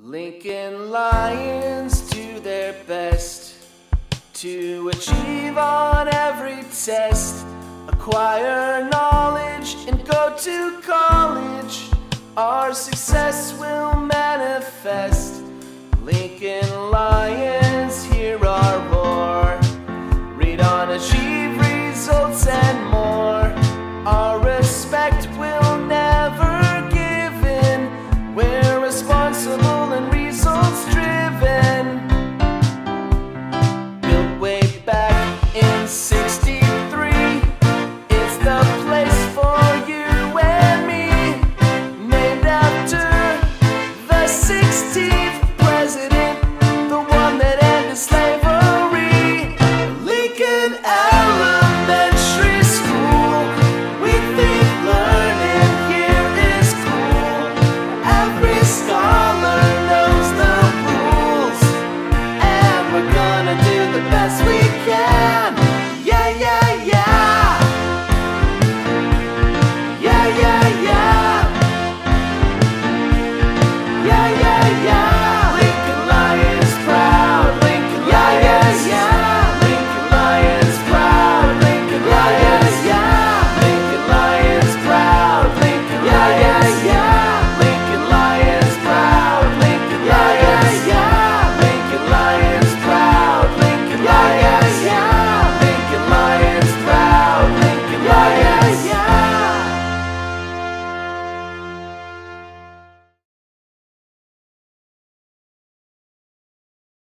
Lincoln Lions do their best to achieve on every test, acquire knowledge and go to college. Our success will manifest. Lincoln Lions. 16